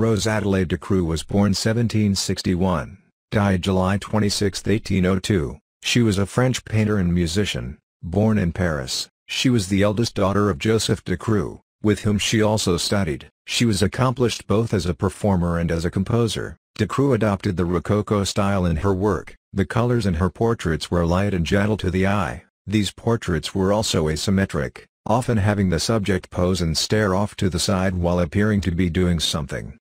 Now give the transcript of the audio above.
Rose Adelaide Ducreux was born 1761, died July 26, 1802. She was a French painter and musician, born in Paris. She was the eldest daughter of Joseph Ducreux, with whom she also studied. She was accomplished both as a performer and as a composer. Ducreux adopted the Rococo style in her work. The colors in her portraits were light and gentle to the eye. These portraits were also asymmetric, often having the subject pose and stare off to the side while appearing to be doing something.